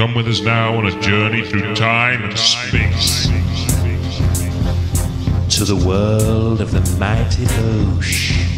Come with us now on a journey through time and space. To the world of the mighty Boosh.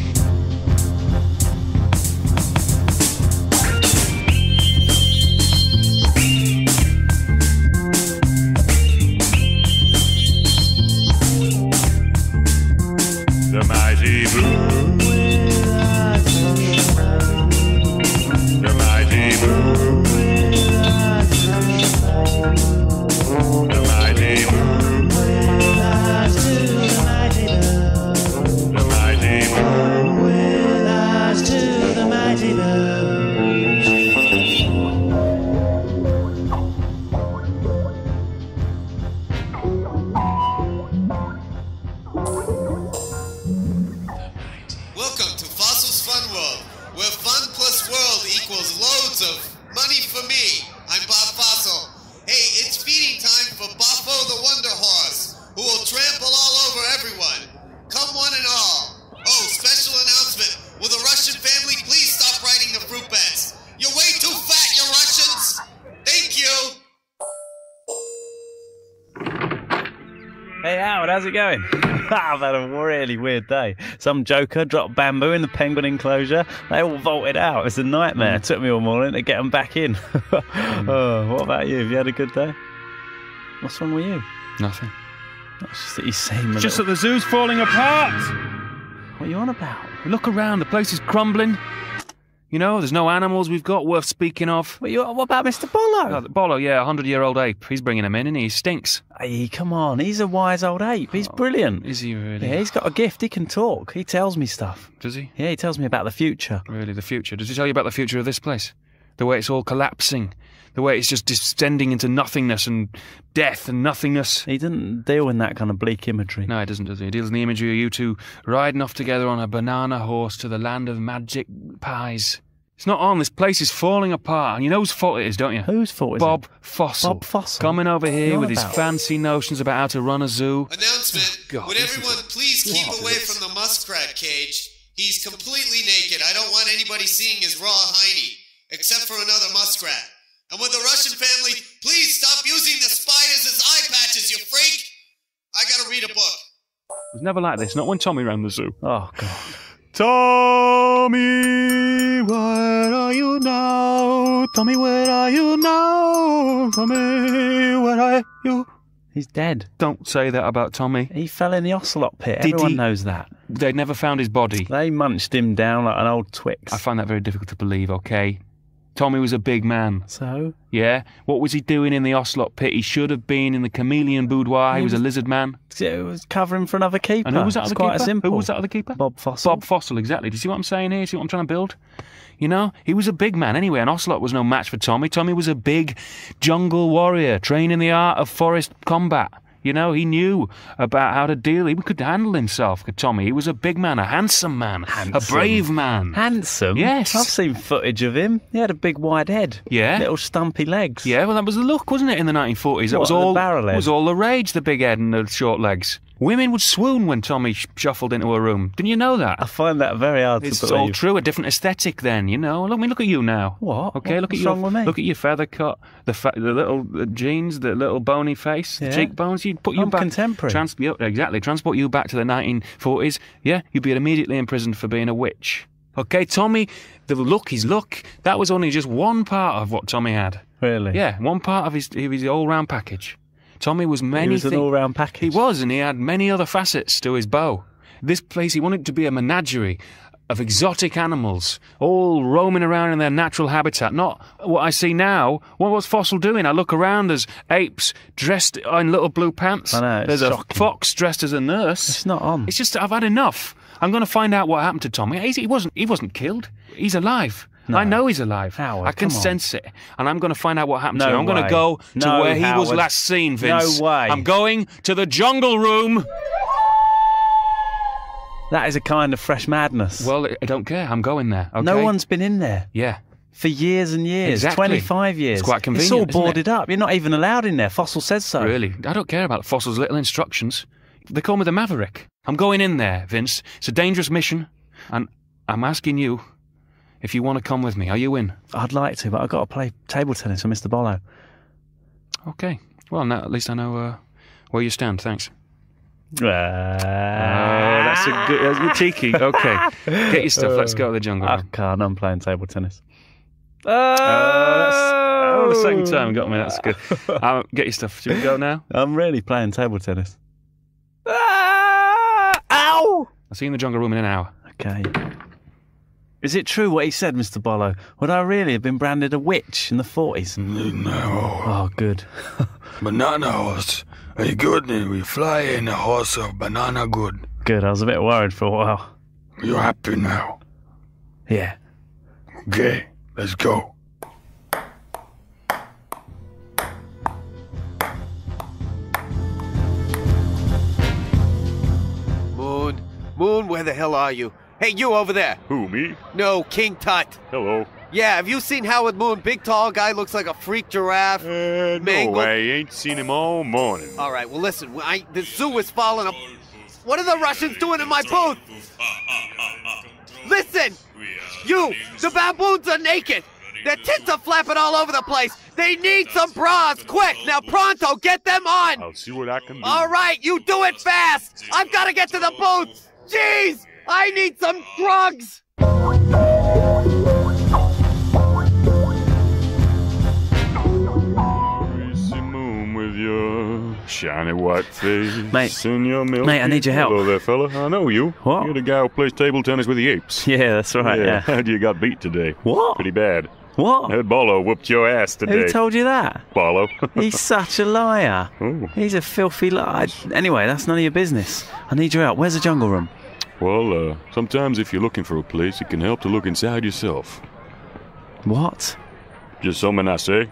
Of money for me. I'm Bob Fossil. Hey, it's feeding time for Boffo the Wonder Horse, who will trample all over everyone. Come one and all. Oh, special announcement. Will the Russian family please stop riding the fruit bats? You're way too fat, you Russians! Thank you! Hey Howard, how's it going? I've had a really weird day. Some joker dropped bamboo in the penguin enclosure. They all vaulted out. It was a nightmare. It took me all morning to get them back in. Mm. oh, what about you? Have you had a good day? What's wrong with you? Nothing. It's just that you seem Just little... that the zoo's falling apart. What are you on about? Look around, the place is crumbling. You know, there's no animals we've got worth speaking of. What, you, what about Mr. Bollo? Oh, Bollo, yeah, a hundred year old ape. He's bringing him in, and he? he stinks. Hey, come on. He's a wise old ape. He's oh, brilliant. Is he really? Yeah, he's got a gift. He can talk. He tells me stuff. Does he? Yeah, he tells me about the future. Really, the future. Does he tell you about the future of this place? The way it's all collapsing. The way it's just descending into nothingness and death and nothingness. He didn't deal in that kind of bleak imagery. No, he doesn't, does he? He deals in the imagery of you two riding off together on a banana horse to the land of magic pies. It's not on. This place is falling apart, and you know whose fault it is, don't you? Whose fault is Bob it? Fossil. Bob Fossil? Coming over here with on his fancy notions about how to run a zoo. Announcement. Oh, God, Would everyone to- please keep What away from the muskrat cage? He's completely naked. I don't want anybody seeing his raw hiney, except for another muskrat. And would the Russian family please stop using the spiders as eye patches, you freak? I gotta read a book. It was never like this. Not when Tommy ran the zoo. Oh, God. Tommy, where are you now? Tommy, where are you now? Tommy, where are you? He's dead. Don't say that about Tommy. He fell in the ocelot pit. Did Everyone he? knows that. They never found his body. They munched him down like an old Twix. I find that very difficult to believe, okay? Tommy was a big man. so? Yeah? What was he doing in the Ocelot pit? He should have been in the chameleon boudoir. He, He was, a lizard man. It was covering for another keeper. And who was that other quite keeper? simple. Who was that other keeper? Bob Fossil. Bob Fossil, exactly. Do you see what I'm saying here? See what I'm trying to build? You know, he was a big man anyway, and Ocelot was no match for Tommy. Tommy was a big jungle warrior, trained in the art of forest combat. You know, he knew about how to deal. He could handle himself, could Tommy. He was a big man, a handsome man, a brave man. Handsome? Yes. I've seen footage of him. He had a big wide head. Yeah. Little stumpy legs. Yeah, well, that was the look, wasn't it, in the 1940s? That What, was all barrel head? was all the rage, the big head and the short legs. Women would swoon when Tommy sh- shuffled into a room. Didn't you know that? I find that very hard It's to believe. all true. A different aesthetic, then you know. Look, I mean, look at you now. What? Okay, look at your wrong with me? look at your feather cut, the fa- the little uh, jeans, the little bony face, Yeah. the cheekbones. You'd put you I'm back. contemporary. Trans- yeah, exactly. Transport you back to the 1940s. Yeah, you'd be immediately imprisoned for being a witch. Okay, Tommy, the look, his look, that was only just one part of what Tommy had. Really? Yeah, one part of his of his all round package. Tommy was many He was an all-round package. He was, and he had many other facets to his bow. This place, he wanted to be a menagerie of exotic animals, all roaming around in their natural habitat. Not what I see now. What was Fossil doing? I look around, there's apes dressed in little blue pants. I know, there's shocking. a fox dressed as a nurse. It's not on. It's just I've had enough. I'm going to find out what happened to Tommy. He wasn't. He wasn't killed. He's alive. No. I know he's alive. Howard, I can sense it, and I'm going to find out what happened No to him. I'm going to go to No, where he was last seen, Vince. No way. I'm going to the jungle room. That is a kind of fresh madness. Well, I don't care. I'm going there. Okay? no one's been in there Yeah. for years and years. Exactly. 25 years. It's quite convenient. It's all isn't it? boarded up. You're not even allowed in there. Fossil says so. Really? I don't care about Fossil's little instructions. They call me the Maverick. I'm going in there, Vince. It's a dangerous mission, and I'm asking you if you want to come with me. Are you in? I'd like to, but I've got to play table tennis with Mr. Bollo. Okay. Well, now at least I know uh, where you stand. Thanks. Uh, Oh, that's a good. That's you're cheeky. Okay. Get your stuff. Let's go to the jungle. I can't. I'm playing table tennis. Oh, that's, oh, the second time got me. That's good. Um, get your stuff. Should we go now? I'm really playing table tennis. Ah! Ow! I'll see you in the jungle room in an hour. Okay. Is it true what he said, Mr. Bollo? Would I really have been branded a witch in the 40s? No, Oh, good. banana horse. Are good? We fly in a horse of banana good. Good. I was a bit worried for a while. You're happy now. Yeah. Okay, let's go. Moon, Moon, where the hell are you? Hey, you over there. Who, me? No, King Tut. Hello. Yeah, have you seen Howard Moon? Big tall guy, looks like a freak giraffe. Uh, no way. Ain't seen him all morning. All right, well, listen, I, the zoo is falling up. What are the Russians doing in my booth? Listen! You! The baboons are naked! Their tits are flapping all over the place! They need some bras! Quick! Now, pronto, get them on! I'll see what I can do. All right, you do it fast! I've got to get to the booth! Jeez! I need some drugs! Greasy moon with your shiny white face Mate. and your milky Mate, I need your help. Hello there, fella. I know you. What? You're the guy who plays table tennis with the apes. Yeah, that's right. Yeah. How'd you got beat today? What? Pretty bad. What? That Bollo whooped your ass today. Who told you that? Bollo? He's such a liar. Oh. He's a filthy liar. Anyway, that's none of your business. I need your help. Where's the jungle room? Well, uh, sometimes if you're looking for a place, it can help to look inside yourself. What? Just something I say.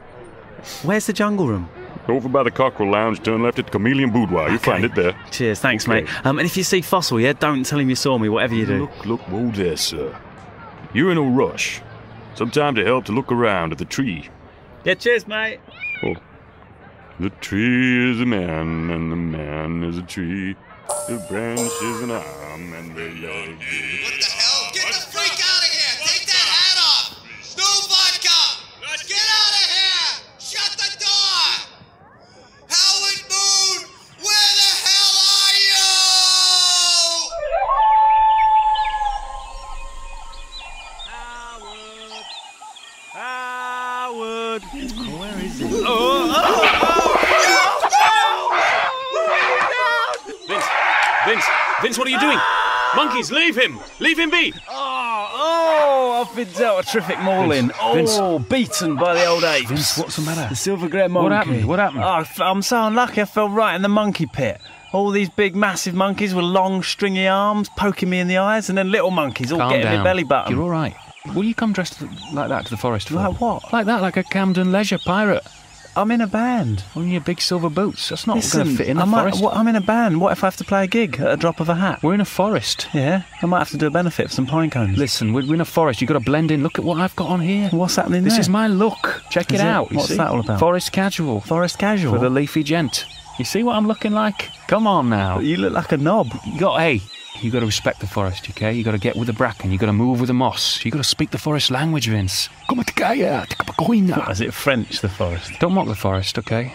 Where's the jungle room? Over by the Cockerel Lounge, turn left at the Chameleon Boudoir. You'll find it there. Cheers, thanks, Okay. mate. Um, and if you see Fossil, yeah, don't tell him you saw me, whatever you do. Look, look, whoa there, sir. You're in a rush. Sometimes it helps to look around at the tree. Yeah, cheers, mate. Oh. The tree is a man, and the man is a tree. The branch is an arm, and the young What the hell? Get the freak out Vince, Vince, what are you doing? Monkeys, leave him! Leave him be! Oh, oh, I've been dealt a terrific mauling. Oh. Vince. Oh, beaten by the old apes. Vince, what's the matter? The silver grey monkey. What happened? What happened? Oh, I f- I'm so unlucky. I fell right in the monkey pit. All these big, massive monkeys with long, stringy arms poking me in the eyes, and then little monkeys all Calm getting down. me belly button. You're all right. Will you come dressed like that to the forest? for? Like what? Like that, like a Camden leisure pirate. I'm in a band. On your big silver boots. That's not going to fit in the I might- forest. what- I'm in a band. What if I have to play a gig at a drop of a hat? We're in a forest. Yeah, I might have to do a benefit for some pine cones. Listen, we're we're in a forest. You've got to blend in. Look at what I've got on here. What's happening This is my look. Check Is it out. What's see? that all about? Forest casual. forest casual. For the leafy gent. You see what I'm looking like? Come on now. You look like a knob. You got hey. You got to respect the forest, okay? You got to get with the bracken. You got to move with the moss. You got to speak the forest language, Vince. Come on, Tigaya, Tikapakoina. Is it French, the forest? Don't mock the forest, okay?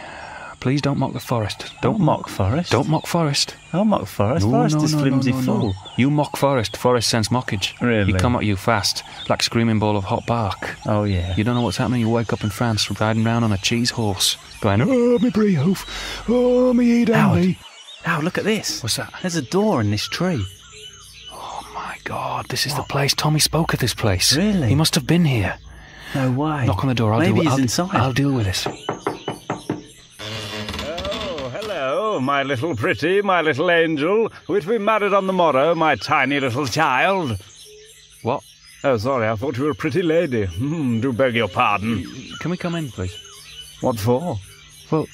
Please don't mock the forest. Don't mock forest. Don't mock forest. I'll mock forest. No, forest no, is no, flimsy no, no, fool. no. You mock forest. Forest sends mockage. Really? You come at you fast, like screaming ball of hot bark. Oh yeah. You don't know what's happening. You wake up in France riding round on a cheese horse, going, "Oh, me brioche, oh, me eat Howard. Ow, look at this. What's that? There's a door in this tree. Oh my God! This is the place. Tommy spoke at this place. Really? He must have been here. No way. Knock on the door. I'll Maybe deal. he's I'll, inside. I'll deal with this. Oh, hello, my little pretty, my little angel. We're to be married on the morrow, my tiny little child. What? Oh, sorry, I thought you were a pretty lady. Hmm, do beg your pardon. Can we come in, please? What for? Well,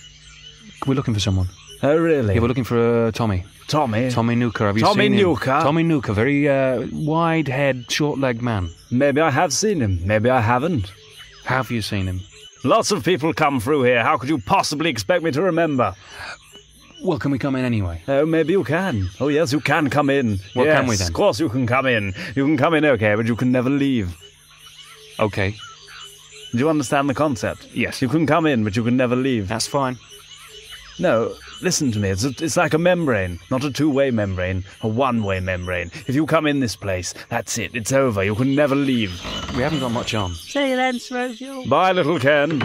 we're looking for someone. Oh, really? Yeah, we're looking for uh, Tommy. Tommy. Tommy Nooka. Have you Tommy seen him? Nooka? Tommy Nooka, very uh, wide head, short legged man. Maybe I have seen him. Maybe I haven't. Have you seen him? Lots of people come through here. How could you possibly expect me to remember? Well, can we come in anyway? Oh, maybe you can. Oh, yes, you can come in. Well, yes, can we then? Of course you can come in. You can come in, okay, but you can never leave. Okay. Do you understand the concept? Yes. You can come in, but you can never leave. That's fine. No, listen to me. It's, a, it's like a membrane, not a two way membrane, a one way membrane. If you come in this place, that's it. It's over. You can never leave. We haven't got much on. Say then, Sergio. Bye, little Ken.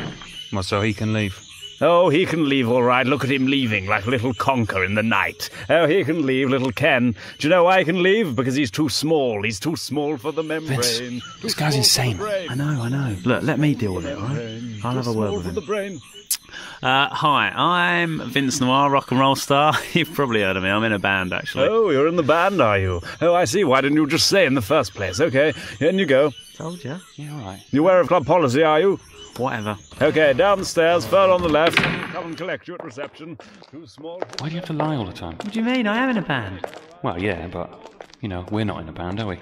Well, so he can leave. Oh, he can leave all right. Look at him leaving like a little conker in the night. Oh, he can leave, little Ken. Do you know why he can leave? Because he's too small. He's too small for the membrane. Too this guy's insane. I know, I know. Look, let me deal with it, all right? I'll have a word with for him. The brain. Uh, hi, I'm Vince Noir, rock and roll star. You've probably heard of me. I'm in a band, actually. Oh, you're in the band, are you? Oh, I see. Why didn't you just say in the first place? Okay, in you go. Told you. Yeah, all right. You aware of club policy, are you? Whatever. Okay, downstairs, third on the left. Come and collect you at reception. Too small. Why do you have to lie all the time? What do you mean? I am in a band. Well, yeah, but, you know, we're not in a band, are we?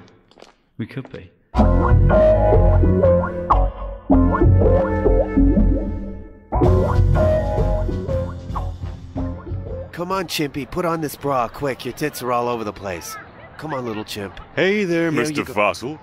We could be. Come on, Chimpy, put on this bra quick. Your tits are all over the place. Come on, little chimp. Hey there, Here Mr. Fossil.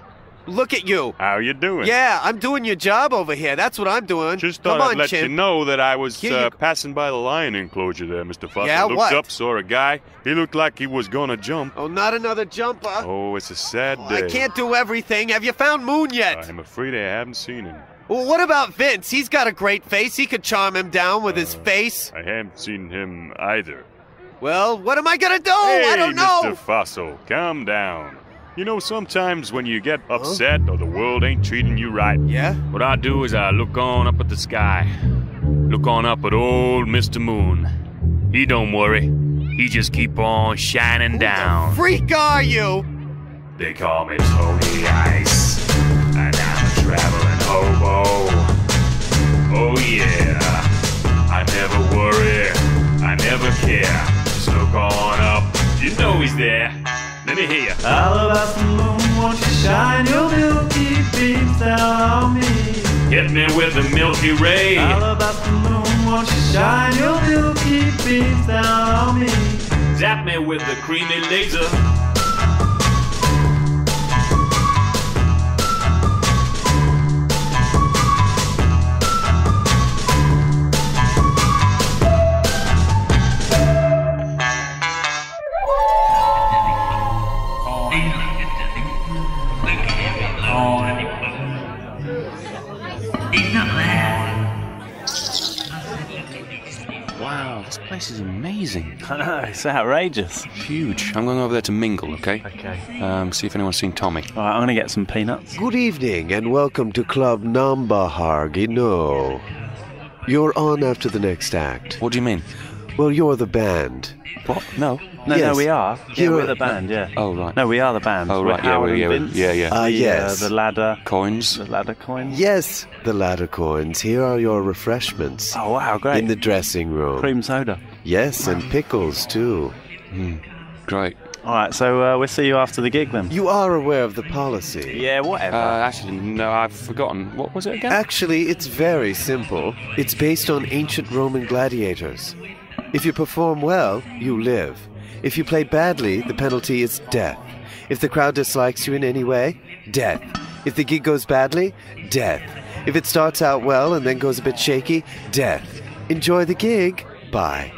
Look at you. How you doing? Yeah, I'm doing your job over here. That's what I'm doing. Just thought Come I'd on, let chimp. you know that I was uh, passing by the lion enclosure there, Mr. Fossil. Yeah, Looked what? up, saw a guy. He looked like he was gonna jump. Oh, not another jumper. Oh, it's a sad Oh, day. I can't do everything. Have you found Moon yet? I'm afraid I haven't seen him. Well, what about Vince? He's got a great face. He could charm him down with his Uh, face. I haven't seen him either. Well, what am I gonna do? hey, I don't know. Mr. Fossil, calm down. You know, sometimes when you get upset or the world ain't treating you right, Yeah? what I do is I look on up at the sky. Look on up at old Mr. Moon. He don't worry. He just keep on shining down. Freak are you? They call me Tony Ice, hobo. Oh yeah, I never worry, I never care. Look on up, you know he's there. Let me hear you. All about the moon, won't you shine your milky beams down on me? Hit me with the Milky Ray. Alabaster moon, won't you shine your milky beams down on me? Zap me with the creamy laser. Is amazing. I know, it's outrageous. Huge. I'm going over there to mingle, okay? Okay. Um, see if anyone's seen Tommy. All right, I'm going to get some peanuts. Good evening and welcome to Club Nambahar No. You're on after the next act. What do you mean? Well, you're the band. What? No. No, Yes. no, we are. Yeah, You're- we're the band, yeah. Oh, right. No, we are the band. Oh, We're right, yeah, Howard we- and yeah, we- Vince, yeah, yeah. Ah, the, yes. Uh, the ladder. Coins? The ladder coins. Yes, the ladder coins. Here are your refreshments. Oh, wow, great. In the dressing room. Cream soda. Yes, and pickles too. Great. All right, so uh, we'll see you after the gig then. You are aware of the policy. Yeah, whatever. Uh, actually, no, I've forgotten. What was it again? Actually, it's very simple. It's based on ancient Roman gladiators. If you perform well, you live. If you play badly, the penalty is death. If the crowd dislikes you in any way, death. If the gig goes badly, death. If it starts out well and then goes a bit shaky, death. Enjoy the gig. Bye.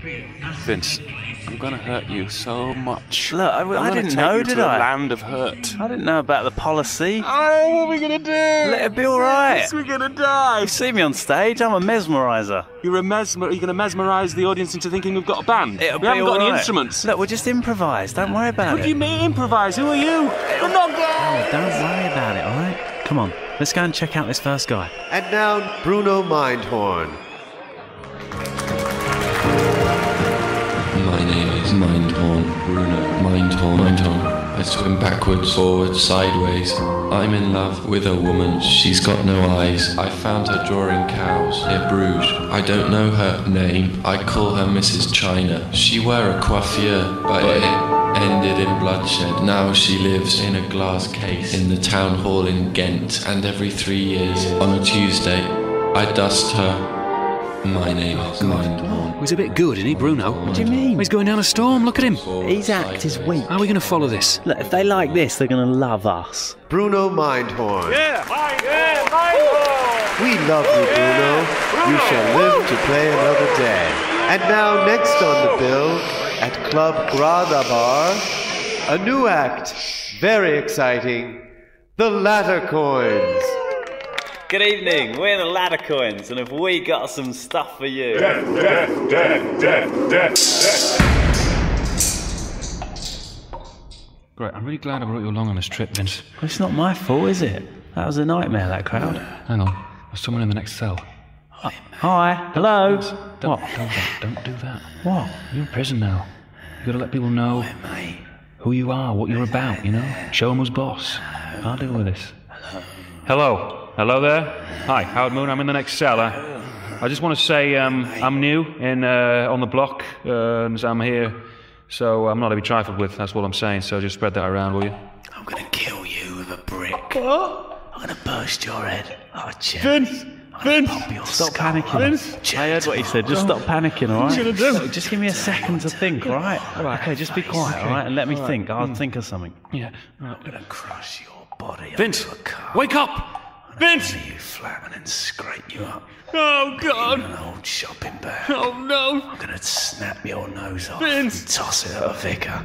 Vince, I'm going to hurt you so much. Look, I, I'm I gonna didn't take know, you did to I? A land of hurt. I didn't know about the policy. Oh, what are we going to do? Let it be all right. We're going to die. You see me on stage, I'm a mesmerizer. You're a mesmer. You're going to mesmerise the audience into thinking we've got a band. It'll we be haven't got all any instruments. Look, we'll just improvise. Don't worry about what it. do you mean improvise? Who are you? We're not going. Oh, don't worry about it, all right? Come on, let's go and check out this first guy. And now, Bruno Mindhorn. Bruno. Mindhorn, Mindhorn. I swim backwards, forwards, sideways. I'm in love with a woman. She's got no eyes. I found her drawing cows near Bruges. I don't know her name. I call her Mrs. China. She wore a coiffure, but it ended in bloodshed. Now she lives in a glass case in the town hall in Ghent. And every three years, on a Tuesday, I dust her My name is Mindhorn. He's a bit good, isn't he, Bruno? What do you mean? He's going down a storm. Look at him. His act is weak. How are we going to follow this? Look, if they like this, they're going to love us. Bruno Mindhorn. Yeah, mine, yeah, mine. We love you, Bruno. You shall live to play another day. And now, next on the bill, at Club Grada Bar, a new act. Very exciting. The Ladder Coins. Good evening. We're the Ladder Coins, and have we got some stuff for you? Death, death, death, death, death, Great. I'm really glad I brought you along on this trip, Vince. It's not my fault, is it? That was a nightmare, that crowd. Hang on. There's someone in the next cell. Hi. Hello. Don't, What? don't, don't, don't do that. What? You're in prison now. You gotta let people know who you are, what you're about, you know? Show 'em who's boss. I'll deal with this. Hello. Hello there. Hi, Howard Moon. I'm in the next cell. I, I just want to say um, I'm new in uh, on the block, uh, and I'm here, so I'm not to be trifled with. That's what I'm saying. So just spread that around, will you? I'm gonna kill you with a brick. What? I'm gonna burst your head like a. Vince. I'm gonna Vince. pop Stop panicking. like Vince. I heard what he said. Just stop panicking, all right? Look, Just give me a second to think, all right? Okay, just be quiet, all right? And let me think. I'll think of something. Yeah. I'm gonna crush your body Vince, onto a car. wake up! Vince! Lay you flat and then scrape you up. Oh in God! an old shopping bag. Oh no! I'm gonna snap your nose off Vince. and toss it at a vicar.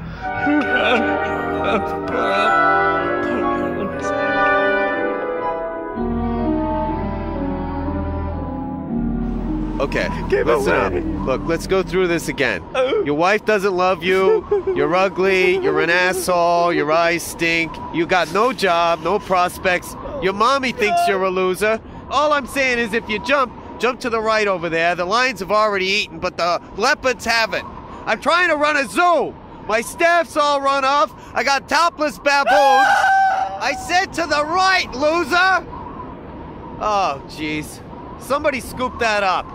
Okay, listen up. Look, let's go through this again. Oh. Your wife doesn't love you. You're ugly. You're an asshole. Your eyes stink. You got no job, no prospects. Your mommy thinks you're a loser. All I'm saying is if you jump, jump to the right over there. The lions have already eaten, but the leopards haven't. I'm trying to run a zoo. My staff's all run off. I got topless baboons. I said to the right, loser. Oh, jeez. Somebody scoop that up.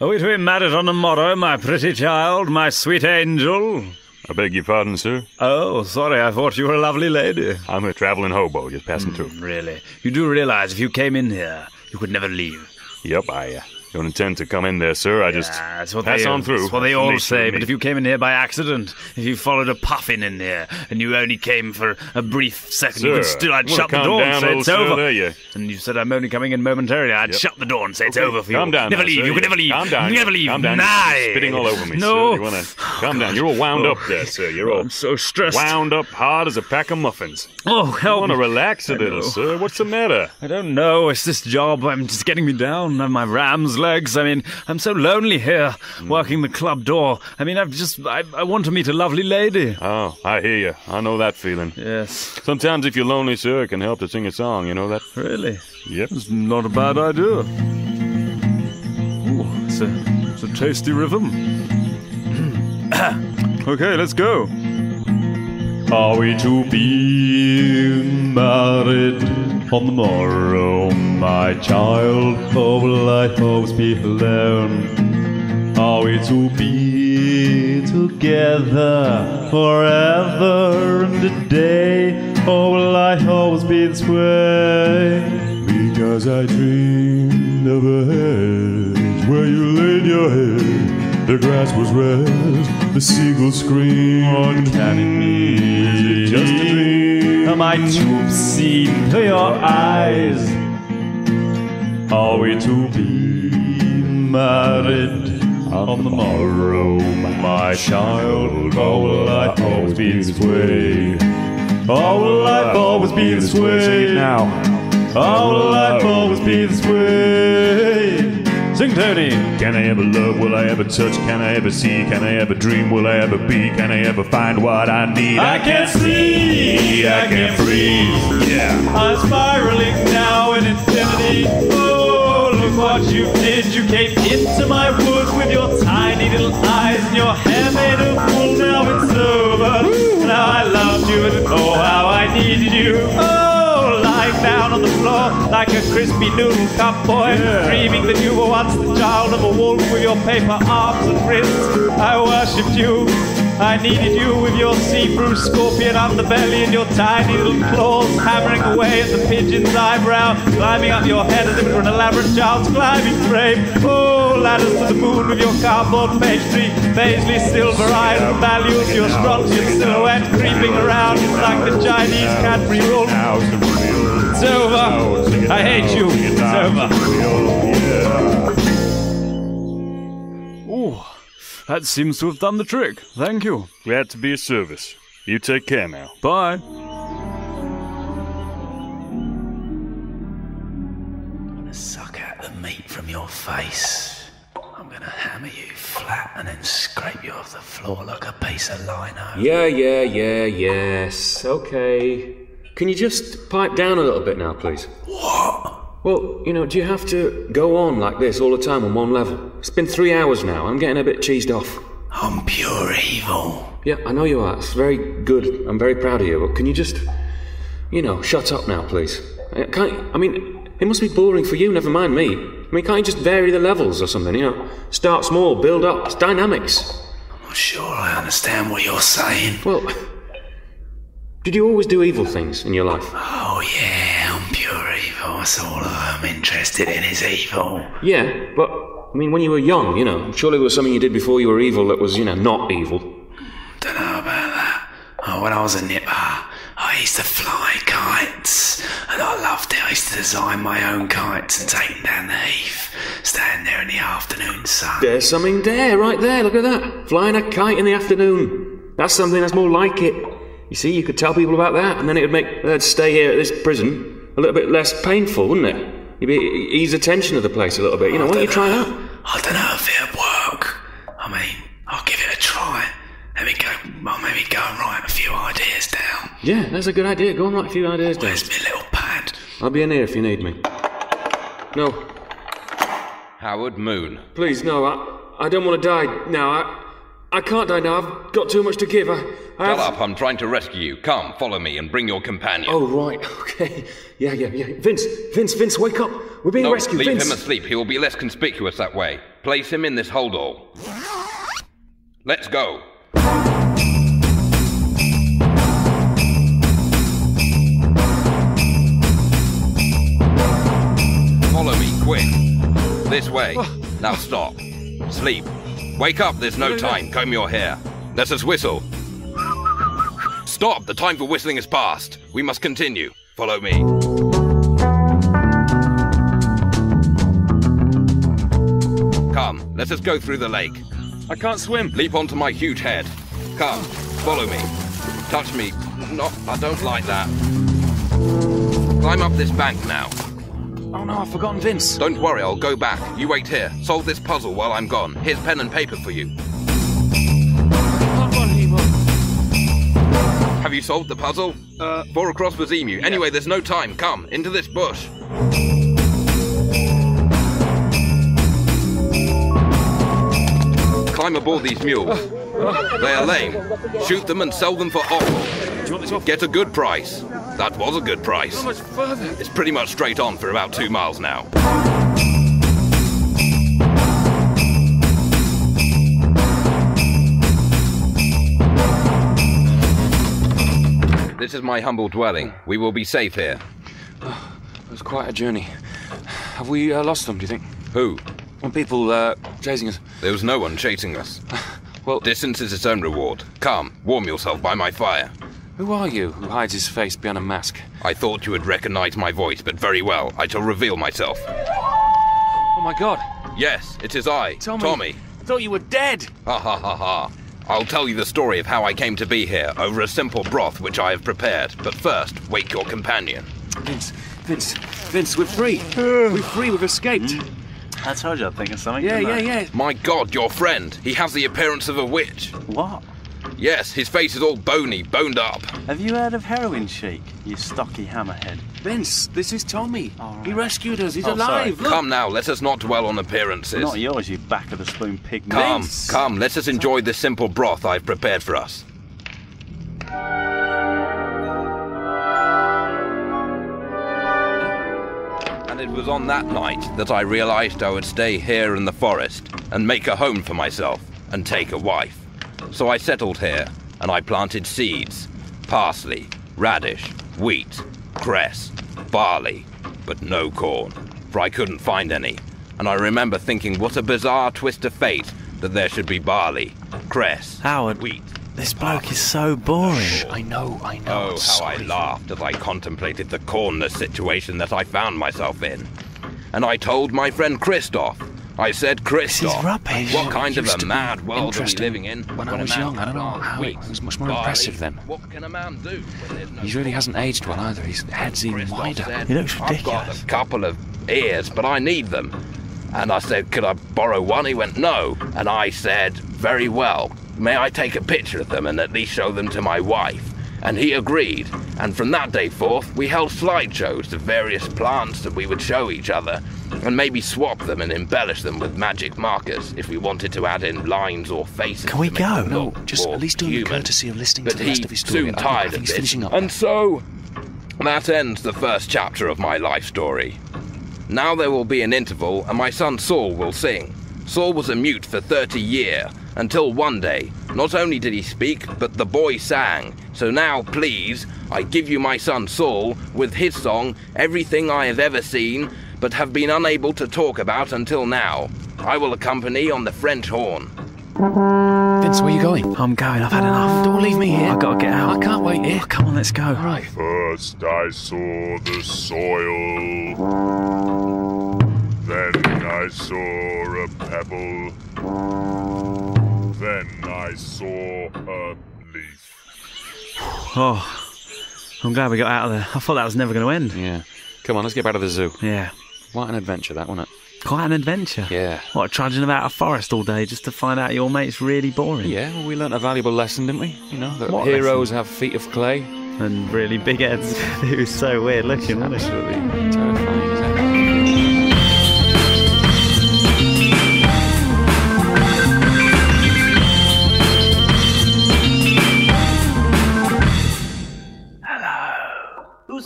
Are we to be married on the morrow, my pretty child, my sweet angel? I beg your pardon, sir. Oh, sorry, I thought you were a lovely lady. I'm a traveling hobo, just passing through. Really? You do realize if you came in here, you could never leave. Yep, I uh, don't intend to come in there, sir. I just that's what pass they, on through. That's what they all say. But if you came in here by accident, if you followed a puffin in here, and you only came for a brief second, you could still, I'd you shut the door and down, say old it's sir, over. you- And you said I'm only coming in momentarily. I'd Yep. shut the door and say it's Okay, over for you. Calm down. Never now, leave. sir. You could never leave. Calm down. Never leave. Calm down. Nah. Spitting all over me, No. sir. You wanna oh, calm down? You're all wound Oh. up there, sir. You're all I'm so stressed. wound up hard as a pack of muffins. Oh, You help want to relax a little, sir? What's the matter? I don't know. It's this job. I'm just getting me down. And my ram's legs. I mean, I'm so lonely here, Hmm. working the club door. I mean, I've just, I, I want to meet a lovely lady. Oh, I hear you. I know that feeling. Yes, Sometimes if you're lonely, sir, it can help to sing a song. You know that? really. Yep. It's not a bad idea. Ooh, it's a, it's a tasty rhythm. okay, let's go. Are we to be married on the morrow, my child? Or will I always be alone? Are we to be together forever and a day? Or will I always be this way? Because I dreamed of a hedge where you laid your head. The grass was red, the seagulls screamed. What can it mean? Is it just a dream? Am I too seen to your eyes? Are we to be married on the morrow, my child? Or will I always be this way? Or will life always be this way? Sing it now. Or will life always be this way? Sing, Tony. Can I ever love? Will I ever touch? Can I ever see? Can I ever dream? Will I ever be? Can I ever find what I need? I can't see, I can't breathe. Yeah. I'm spiraling now in infinity. Oh, look what you did. You came into my woods with your tiny little eyes and your hair made of wool. Now it's over. Now I loved you and oh, how I needed you. Oh, like down on the floor like a crispy noodle cup boy, dreaming that you were once the child of a wolf with your paper arms and wrists. I worshipped you. I needed you with your see-through scorpion underbelly and your tiny little claws hammering away at the pigeon's eyebrow, climbing up your head as if it were an elaborate child's climbing frame. Oh, ladders to the moon with your cardboard pastry, Paisley silver iron values, your strontium silhouette creeping around like the Chinese Cadbury roll. It's over. I hate you. It's over. Oh, that seems to have done the trick. Thank you. Glad to be of service. You take care now. Bye. I'm gonna suck out the meat from your face. I'm gonna hammer you flat and then scrape you off the floor like a piece of lino. Yeah, yeah, yeah, yes. Okay. Can you just pipe down a little bit now, please? What? Well, you know, do you have to go on like this all the time on one level? It's been three hours now. I'm getting a bit cheesed off. I'm pure evil. Yeah, I know you are. It's very good. I'm very proud of you. But can you just, you know, shut up now, please? Uh, Can't, I mean, it must be boring for you, never mind me. I mean, can't you just vary the levels or something, you know? Start small, build up. It's dynamics. I'm not sure I understand what you're saying. Well, did you always do evil things in your life? Oh, yeah, I'm pure evil. That's all I'm interested in is evil. Yeah, but, I mean, when you were young, you know, surely there was something you did before you were evil that was, you know, not evil. Don't know about that. Oh, when I was a nipper, I used to fly kites, and I loved it. I used to design my own kites and take them down the heath, stand there in the afternoon sun. There's something there, right there. Look at that. Flying a kite in the afternoon. That's something that's more like it. You see, you could tell people about that, and then it would make their stay here at this prison a little bit less painful, wouldn't it? You'd be, ease the tension of the place a little bit. You know, why don't you try that? I don't know if it'd work. I mean, I'll give it a try. Let me go. I'll maybe go and write a few ideas down. Yeah, that's a good idea. Go and write a few ideas down. Where's my little pad? I'll be in here if you need me. No, Howard Moon. please, no. I, I don't want to die now. I, I can't die now. I've got too much to give. I, I Shut have... up, I'm trying to rescue you. Come, follow me and bring your companion. Oh, right. Okay. Yeah, yeah, yeah. Vince, Vince, Vince, wake up. We're being no, rescued. leave Vince. him asleep. He will be less conspicuous that way. Place him in this holdall. Let's go. Follow me, quick. This way. Oh. Now stop. Sleep. Wake up, there's no time. Comb your hair. Let us whistle. Stop, the time for whistling is past. We must continue. Follow me. Come, let us go through the lake. I can't swim. Leap onto my huge head. Come, follow me. Touch me. No, I don't like that. Climb up this bank now. Oh no, I've forgotten Vince. Don't worry, I'll go back. You wait here. Solve this puzzle while I'm gone. Here's pen and paper for you. Come on, Hemo. Have you solved the puzzle? Uh, four across was emu. Anyway, there's no time. Come, into this bush. Climb aboard these mules. They are lame. Shoot them and sell them for offal. Get a good price. That was a good price. How much further? It's pretty much straight on for about two miles now. This is my humble dwelling. We will be safe here. It was quite a journey. Have we uh, lost them, do you think? Who? Well, people uh, chasing us. There was no one chasing us. Well, Distance is its own reward. Come, warm yourself by my fire. Who are you who hides his face behind a mask? I thought you would recognize my voice, but very well. I shall reveal myself. Oh my god. Yes, it is I, Tommy. Tommy. I thought you were dead. Ha ha ha ha. I'll tell you the story of how I came to be here over a simple broth which I have prepared. But first, wake your companion. Vince, Vince, Vince, we're free. we're free, we've escaped. I told you I'd think of something. Yeah, didn't yeah, I? yeah. My god, your friend. He has the appearance of a witch. What? Yes, his face is all bony, boned up. Have you heard of Heroin Chic, you stocky hammerhead? Vince, this is Tommy. He rescued us. He's Oh, alive. Look. Come now, let us not dwell on appearances. Not yours, you back of the spoon pig. Come, Vince. come, let us enjoy the simple broth I've prepared for us. And it was on that night that I realized I would stay here in the forest and make a home for myself and take a wife. So I settled here and I planted seeds parsley, radish, wheat, cress, barley, but no corn, for I couldn't find any. And I remember thinking what a bizarre twist of fate that there should be barley, cress, Howard, wheat. this bloke is so boring. I know, I know. Oh, how I laughed as I contemplated the cornless situation that I found myself in. And I told my friend Christoph. I said, Christoph, what kind of a mad world are we living in? when I was young. I don't know how. It was much more impressive then. What can a man do no He really hasn't aged well either. His head's even wider. said, He looks ridiculous. I've got ridiculous." a couple of ears, but I need them. And I said, Could I borrow one? He went, No. And I said, Very well. May I take a picture of them and at least show them to my wife? And he agreed. And from that day forth, we held slideshows of various plants that we would show each other, and maybe swap them and embellish them with magic markers if we wanted to add in lines or faces. Can we go? No, just at least do him the human. courtesy of listening But to the rest of his story. soon tired of this. And so that ends the first chapter of my life story. Now there will be an interval, and my son Saul will sing. Saul was a mute for 30 year, until one day, not only did he speak, but the boy sang. So now, please, I give you my son Saul, with his song, Everything I Have Ever Seen, but have been unable to talk about until now. I will accompany on the French horn. Vince, where are you going? I'm going. I've had enough. Don't leave me here. I've got to get out. I can't wait here. Oh, come on, let's go. All right. First I saw the soil, then I saw a pebble, then I saw a leaf. Oh, I'm glad we got out of there. I thought that was never going to end. Yeah. Come on, let's get back to the zoo. Yeah. What an adventure that, wasn't it? Quite an adventure. Yeah. What, trudging about a forest all day just to find out your mate's really boring? Yeah, well, we learnt a valuable lesson, didn't we? You know, that What heroes have feet of clay. And really big heads. it was so weird looking, wasn't it?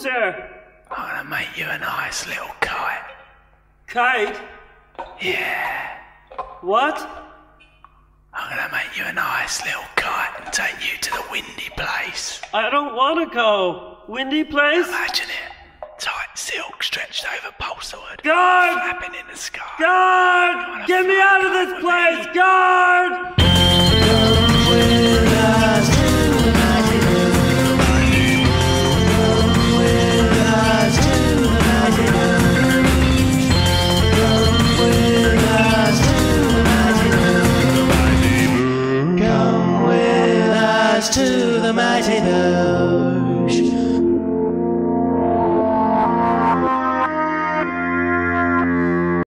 Who's oh, there? I'm gonna make you a nice little kite. Kite? Yeah. What? I'm gonna make you a nice little kite and take you to the windy place. I don't want to go. Windy place? Imagine it. Tight silk stretched over balsa wood. Guard! Flapping in the sky. Guard! Get me out of this place! Guard! to the mighty bell.